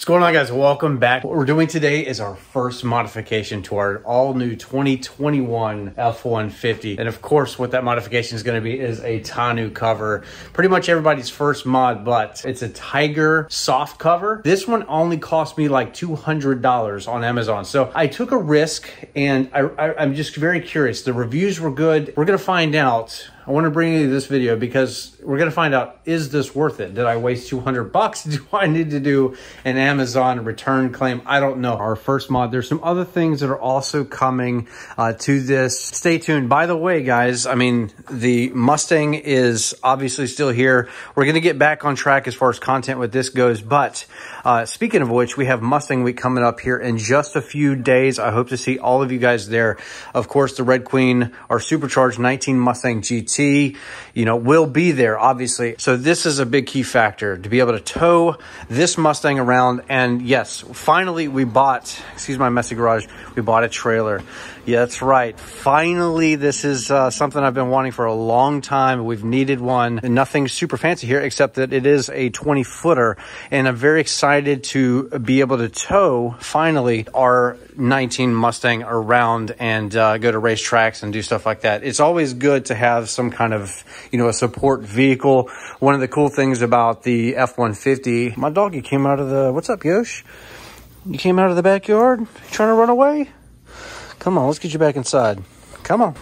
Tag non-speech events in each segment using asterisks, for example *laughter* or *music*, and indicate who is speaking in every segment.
Speaker 1: What's going on guys? Welcome back. What we're doing today is our first modification to our all new 2021 F-150. And of course, what that modification is gonna be is a tonneau cover. Pretty much everybody's first mod, but it's a Tyger soft cover. This one only cost me like $200 on Amazon. So I took a risk and I, I, I'm just very curious. The reviews were good. We're gonna find out I want to bring you this video because we're going to find out, is this worth it? Did I waste 200 bucks? *laughs* Do I need to do an Amazon return claim? I don't know. Our first mod, there's some other things that are also coming uh, to this. Stay tuned. By the way, guys, I mean, the Mustang is obviously still here. We're going to get back on track as far as content with this goes. But uh, speaking of which, we have Mustang Week coming up here in just a few days. I hope to see all of you guys there. Of course, the Red Queen, our supercharged 19 Mustang GT you know, will be there, obviously. So this is a big key factor to be able to tow this Mustang around. And yes, finally we bought, excuse my messy garage, we bought a trailer. Yeah, that's right. Finally, this is uh, something I've been wanting for a long time. We've needed one. Nothing super fancy here, except that it is a 20 footer. And I'm very excited to be able to tow, finally, our 19 Mustang around and uh, go to racetracks and do stuff like that. It's always good to have some kind of, you know, a support vehicle. One of the cool things about the F-150, my doggy came out of the, what's up, Yosh? You came out of the backyard trying to run away? Come on, let's get you back inside. Come on.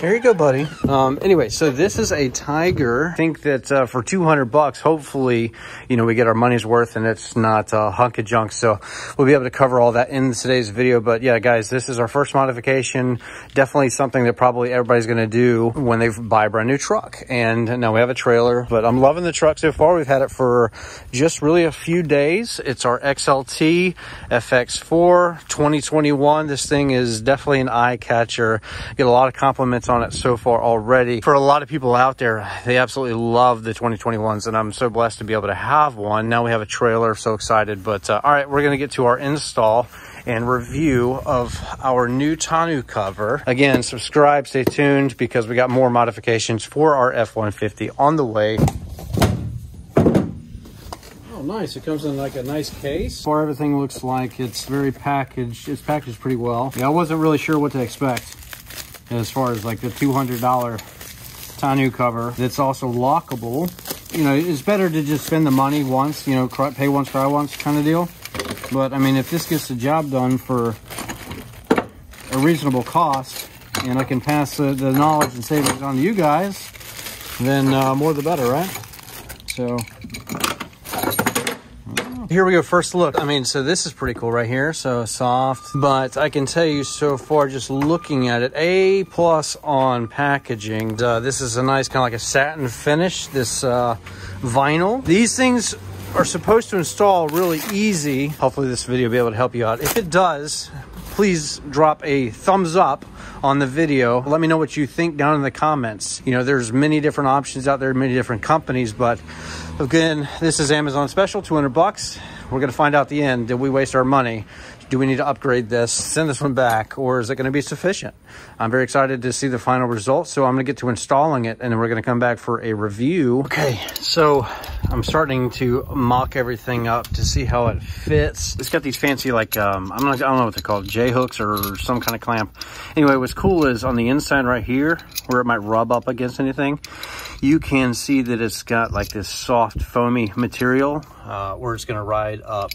Speaker 1: There you go, buddy. Um, anyway, so this is a Tyger. I think that uh, for 200 bucks, hopefully, you know, we get our money's worth and it's not a hunk of junk. So we'll be able to cover all that in today's video. But yeah, guys, this is our first modification. Definitely something that probably everybody's going to do when they buy a brand new truck. And now we have a trailer, but I'm loving the truck so far. We've had it for just really a few days. It's our XLT FX4 2021. This thing is definitely an eye catcher. Get a lot of compliments on it so far already. For a lot of people out there, they absolutely love the 2021s and I'm so blessed to be able to have one. Now we have a trailer, so excited. But uh, all right, we're gonna get to our install and review of our new tonneau cover. Again, subscribe, stay tuned because we got more modifications for our F-150 on the way. Oh, nice. It comes in like a nice case. For everything looks like it's very packaged. It's packaged pretty well. Yeah, I wasn't really sure what to expect as far as like the $200 tonneau cover that's also lockable. You know, it's better to just spend the money once, you know, pay once, cry once kind of deal. But I mean, if this gets the job done for a reasonable cost and I can pass the, the knowledge and savings on to you guys, then uh, more the better, right? So here we go, first look. I mean, so this is pretty cool right here. So soft, but I can tell you so far, just looking at it, A plus on packaging. Uh, this is a nice kind of like a satin finish, this uh, vinyl. These things are supposed to install really easy. Hopefully this video will be able to help you out. If it does, please drop a thumbs up on the video. Let me know what you think down in the comments. You know, there's many different options out there, many different companies, but again, this is Amazon special, 200 bucks. We're gonna find out the end. Did we waste our money? Do we need to upgrade this, send this one back, or is it gonna be sufficient? I'm very excited to see the final results, so I'm gonna get to installing it and then we're gonna come back for a review. Okay, so I'm starting to mock everything up to see how it fits. It's got these fancy like, um, I'm not, I don't know what they're called, J-hooks or some kind of clamp. Anyway, what's cool is on the inside right here, where it might rub up against anything, you can see that it's got like this soft foamy material uh, where it's gonna ride up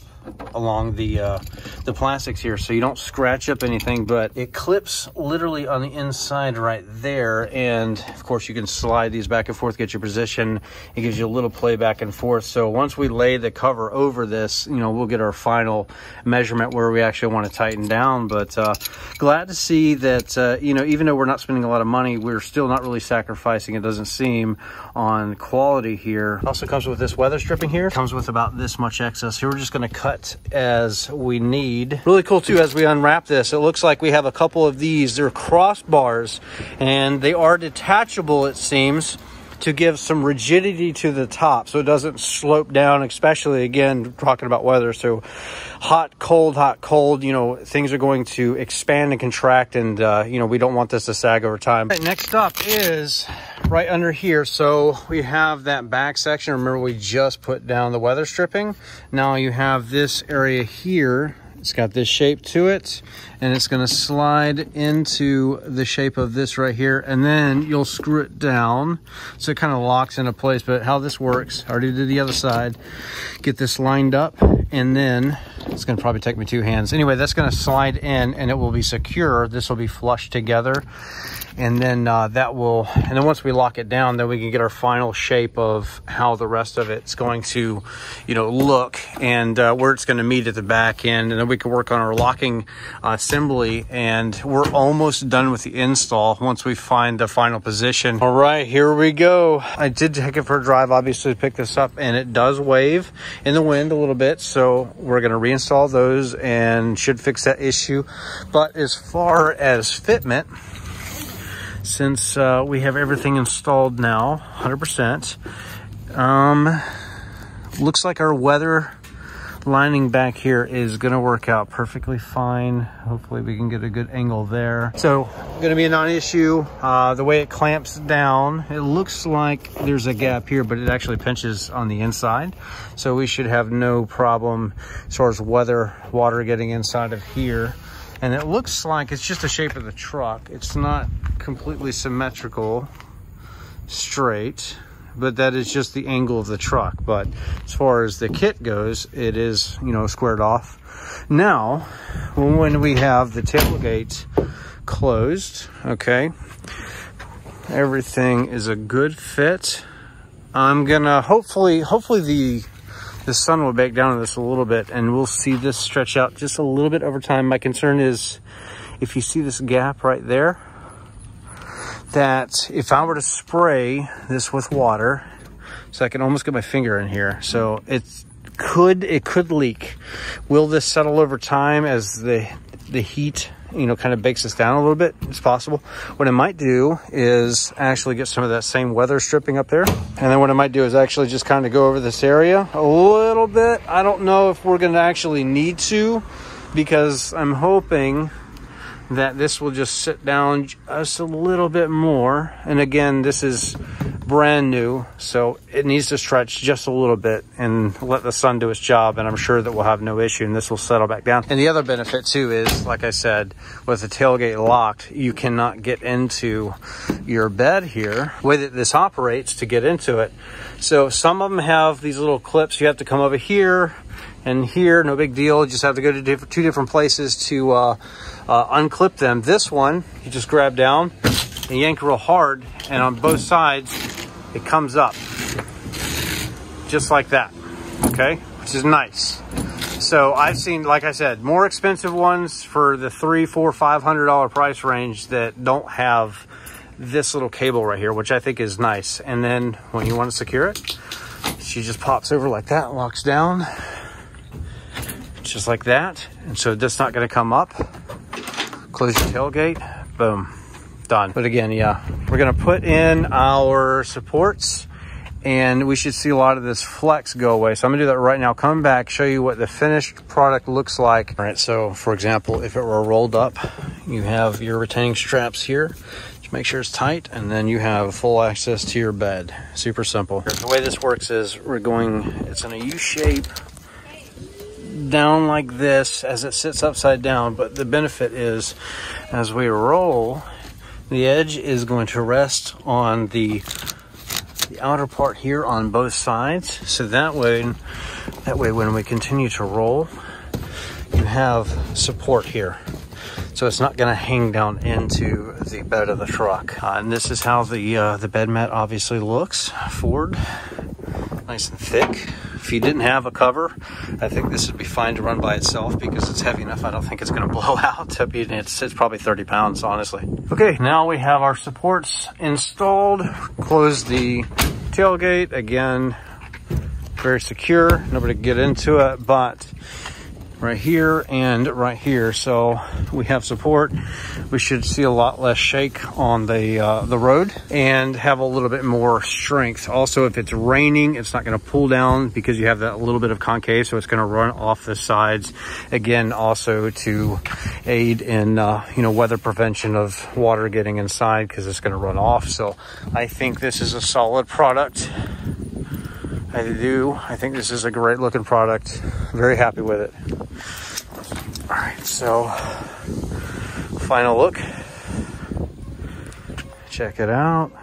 Speaker 1: along the uh, the plastics here so you don't scratch up anything but it clips literally on the inside right there and of course you can slide these back and forth get your position. It gives you a little play back and forth. So once we lay the cover over this you know we'll get our final measurement where we actually want to tighten down but uh, glad to see that uh, you know even though we're not spending a lot of money we're still not really sacrificing it doesn't seem on quality here. Also comes with this weather stripping here. Comes with about this much excess. Here we're just going to cut cut as we need. Really cool too, as we unwrap this, it looks like we have a couple of these. They're crossbars and they are detachable, it seems to give some rigidity to the top so it doesn't slope down, especially again, talking about weather. So hot, cold, hot, cold, you know, things are going to expand and contract and, uh, you know, we don't want this to sag over time. Right, next up is right under here. So we have that back section. Remember, we just put down the weather stripping. Now you have this area here it's got this shape to it and it's gonna slide into the shape of this right here and then you'll screw it down so it kind of locks into place. But how this works, I already did the other side. Get this lined up and then it's gonna probably take me two hands. Anyway, that's gonna slide in and it will be secure. This will be flush together and then uh, that will and then once we lock it down then we can get our final shape of how the rest of it's going to you know look. And uh, where it's going to meet at the back end and then we can work on our locking uh, assembly and we're almost done with the install once we find the final position. All right here we go. I did take it for a drive obviously to pick this up and it does wave in the wind a little bit so we're going to reinstall those and should fix that issue. But as far as fitment since uh, we have everything installed now, 100%. Um, looks like our weather lining back here is gonna work out perfectly fine. Hopefully we can get a good angle there. So gonna be a non-issue. Uh, the way it clamps down, it looks like there's a gap here, but it actually pinches on the inside. So we should have no problem as far as weather, water getting inside of here and it looks like it's just the shape of the truck. It's not completely symmetrical, straight, but that is just the angle of the truck. But as far as the kit goes, it is, you know, squared off. Now, when we have the tailgate closed, okay, everything is a good fit. I'm gonna hopefully, hopefully the the sun will bake down on this a little bit and we'll see this stretch out just a little bit over time. My concern is if you see this gap right there, that if I were to spray this with water, so I can almost get my finger in here. So it could, it could leak. Will this settle over time as the, the heat you know, kind of bakes this down a little bit. It's possible. What I might do is actually get some of that same weather stripping up there. And then what I might do is actually just kind of go over this area a little bit. I don't know if we're going to actually need to because I'm hoping that this will just sit down just a little bit more. And again, this is brand new, so it needs to stretch just a little bit and let the sun do its job. And I'm sure that we'll have no issue and this will settle back down. And the other benefit too is, like I said, with the tailgate locked, you cannot get into your bed here. The way that this operates to get into it. So some of them have these little clips. You have to come over here and here, no big deal. You just have to go to diff two different places to uh, uh, unclip them. This one, you just grab down and yank real hard, and on both sides, it comes up just like that, okay? Which is nice. So I've seen, like I said, more expensive ones for the three, four, five hundred dollar price range that don't have this little cable right here, which I think is nice. And then when you want to secure it, she just pops over like that, locks down, just like that. And so that's not going to come up. Close your tailgate, boom, done. But again, yeah, we're going to put in our supports and we should see a lot of this flex go away. So I'm gonna do that right now. Come back, show you what the finished product looks like. All right, so for example, if it were rolled up, you have your retaining straps here. Just make sure it's tight, and then you have full access to your bed. Super simple. The way this works is we're going, it's in a U shape down like this as it sits upside down. But the benefit is as we roll, the edge is going to rest on the the outer part here on both sides. So that way, that way when we continue to roll, you have support here. So it's not going to hang down into the bed of the truck. Uh, and this is how the uh, the bed mat obviously looks. Ford, nice and thick. If you didn't have a cover, I think this would be fine to run by itself because it's heavy enough. I don't think it's going *laughs* to blow out. It's, it's probably 30 pounds, honestly. Okay, now we have our supports installed. Close the tailgate. Again, very secure. Nobody get into it, but right here and right here. So we have support. We should see a lot less shake on the uh, the road and have a little bit more strength. Also, if it's raining, it's not going to pull down because you have that little bit of concave, so it's going to run off the sides. Again, also to aid in uh, you know weather prevention of water getting inside because it's going to run off. So I think this is a solid product. I do. I think this is a great looking product. Very happy with it. All right, so final look. Check it out.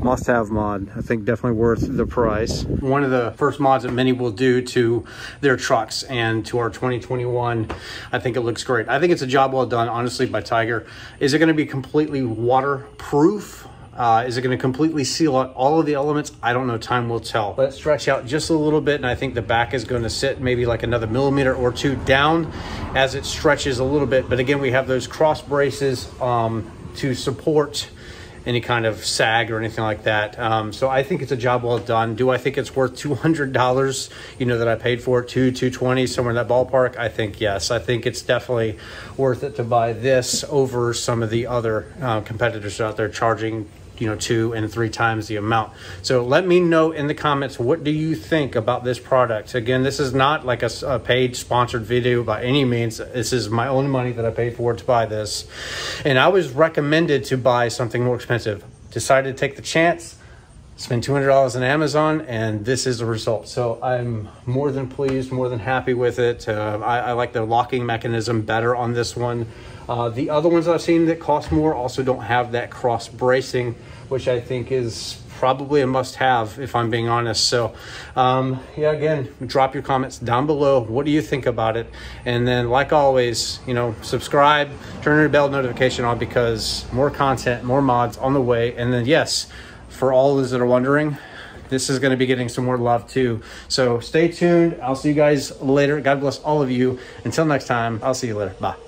Speaker 1: Must have mod. I think definitely worth the price. One of the first mods that many will do to their trucks and to our 2021. I think it looks great. I think it's a job well done, honestly, by Tyger. Is it going to be completely waterproof? Uh, is it going to completely seal out all of the elements? I don't know. Time will tell. Let's stretch out just a little bit, and I think the back is going to sit maybe like another millimeter or two down as it stretches a little bit. But again, we have those cross braces um, to support any kind of sag or anything like that. Um, so I think it's a job well done. Do I think it's worth $200, you know, that I paid for it, two, 220, somewhere in that ballpark? I think yes. I think it's definitely worth it to buy this over some of the other uh, competitors out there charging you know two and three times the amount so let me know in the comments what do you think about this product again this is not like a, a paid sponsored video by any means this is my own money that i paid for to buy this and i was recommended to buy something more expensive decided to take the chance spend $200 on Amazon, and this is the result. So I'm more than pleased, more than happy with it. Uh, I, I, like the locking mechanism better on this one. Uh, the other ones I've seen that cost more also don't have that cross bracing, which I think is probably a must have if I'm being honest. So, um, yeah, again, drop your comments down below. What do you think about it? And then, like always, you know, subscribe, turn your bell notification on because more content, more mods on the way. And then, yes, for all those that are wondering, this is going to be getting some more love too. So stay tuned. I'll see you guys later. God bless all of you. Until next time, I'll see you later. Bye.